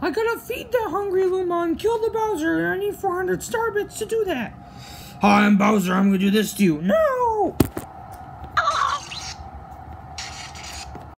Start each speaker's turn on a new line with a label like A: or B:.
A: I gotta feed the hungry Luma and kill the Bowser. I need 400 star bits to do that. Hi, I'm Bowser. I'm gonna do this to you. No,